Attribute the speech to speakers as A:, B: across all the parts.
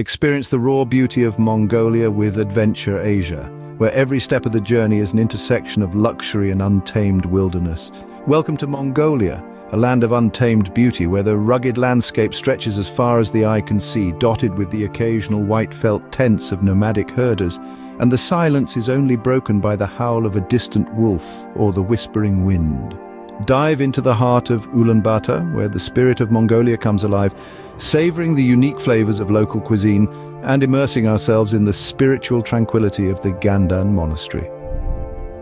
A: Experience the raw beauty of Mongolia with Adventure Asia, where every step of the journey is an intersection of luxury and untamed wilderness. Welcome to Mongolia, a land of untamed beauty where the rugged landscape stretches as far as the eye can see, dotted with the occasional white felt tents of nomadic herders, and the silence is only broken by the howl of a distant wolf or the whispering wind. Dive into the heart of Ulaanbaatar, where the spirit of Mongolia comes alive, savoring the unique flavors of local cuisine and immersing ourselves in the spiritual tranquility of the Gandan Monastery.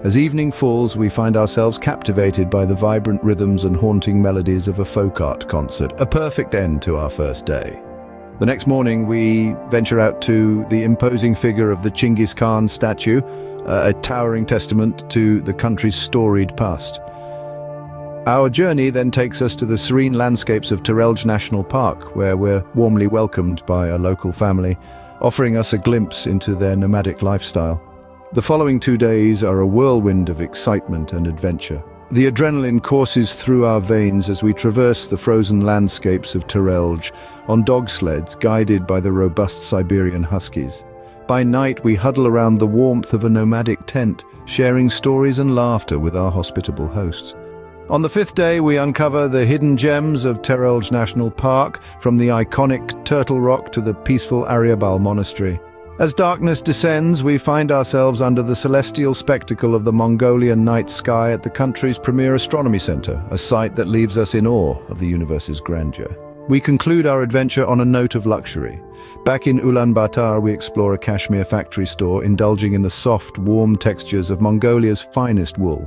A: As evening falls, we find ourselves captivated by the vibrant rhythms and haunting melodies of a folk art concert, a perfect end to our first day. The next morning, we venture out to the imposing figure of the Chinggis Khan statue, a towering testament to the country's storied past. Our journey then takes us to the serene landscapes of Terelj National Park, where we're warmly welcomed by a local family, offering us a glimpse into their nomadic lifestyle. The following two days are a whirlwind of excitement and adventure. The adrenaline courses through our veins as we traverse the frozen landscapes of Terelj on dog sleds guided by the robust Siberian huskies. By night we huddle around the warmth of a nomadic tent, sharing stories and laughter with our hospitable hosts. On the fifth day, we uncover the hidden gems of Terelj National Park, from the iconic Turtle Rock to the peaceful Aryabal Monastery. As darkness descends, we find ourselves under the celestial spectacle of the Mongolian night sky at the country's premier astronomy center, a sight that leaves us in awe of the universe's grandeur. We conclude our adventure on a note of luxury. Back in Ulaanbaatar, we explore a cashmere factory store, indulging in the soft, warm textures of Mongolia's finest wool.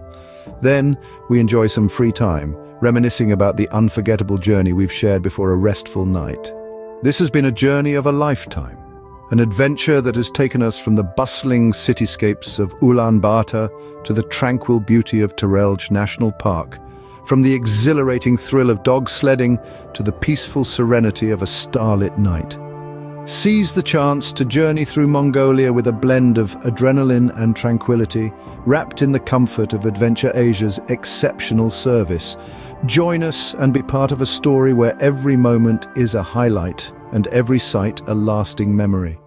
A: Then, we enjoy some free time, reminiscing about the unforgettable journey we've shared before a restful night. This has been a journey of a lifetime, an adventure that has taken us from the bustling cityscapes of Ulaanbaatar to the tranquil beauty of Terelj National Park, from the exhilarating thrill of dog sledding to the peaceful serenity of a starlit night. Seize the chance to journey through Mongolia with a blend of adrenaline and tranquility, wrapped in the comfort of Adventure Asia's exceptional service. Join us and be part of a story where every moment is a highlight and every sight a lasting memory.